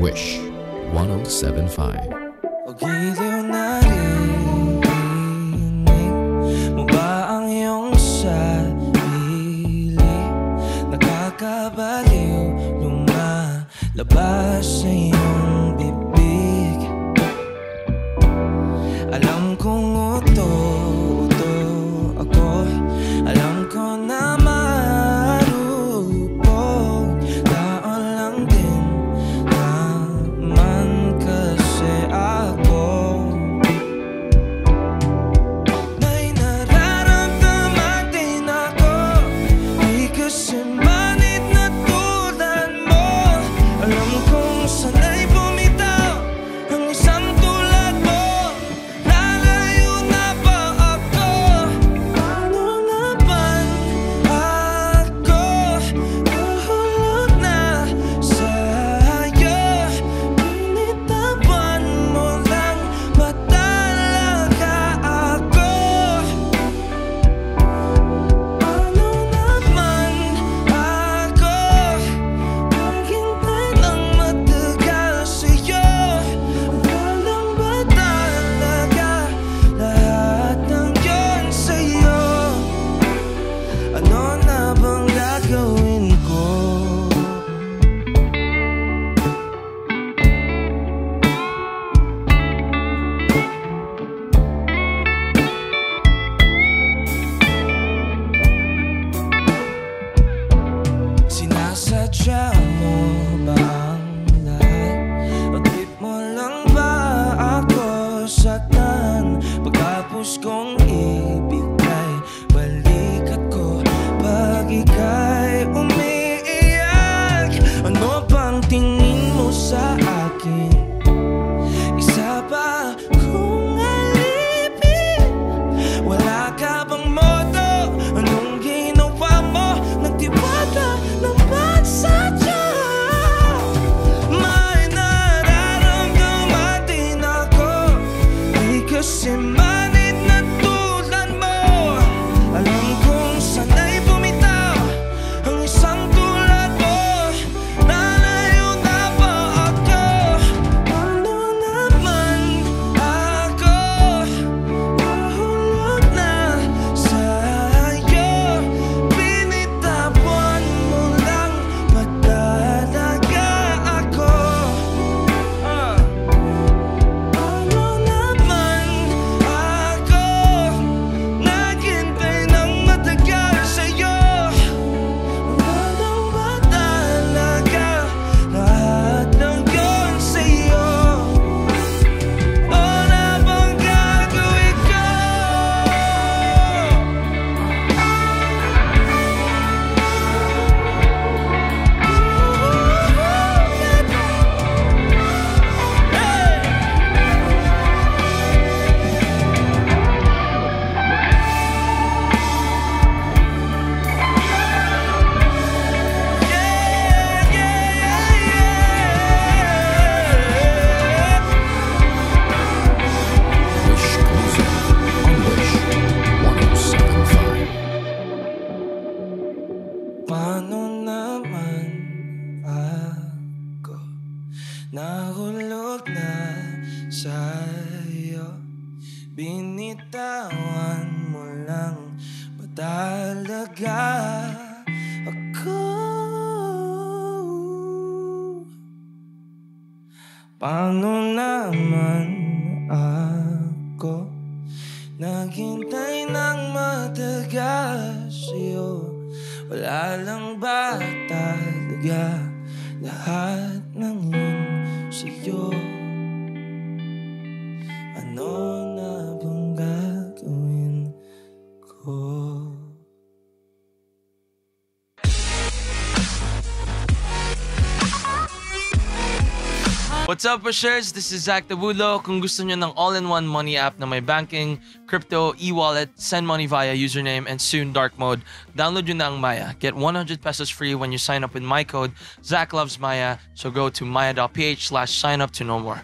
Wish 1075. Pag-iliw narinig mo ba ang iyong sarili? Nakakabaliw lumalabas sa iyong Nahulog na sa'yo. Binitawan mo lang ba talaga ako? Paano naman ako Naghintay ng matagal sa'yo? Wala lang ba talaga Lahat ng yun sa'yo Ano What's up, Pushers? This is Zach Tabulo. Kung gusto nyo ng all-in-one money app na may banking, crypto, e-wallet, send money via username, and soon dark mode, download na ang Maya. Get 100 pesos free when you sign up with my code, Zach Loves Maya. So go to maya.ph slash sign up to know more.